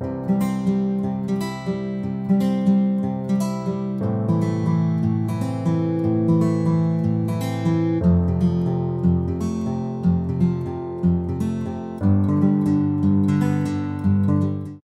Música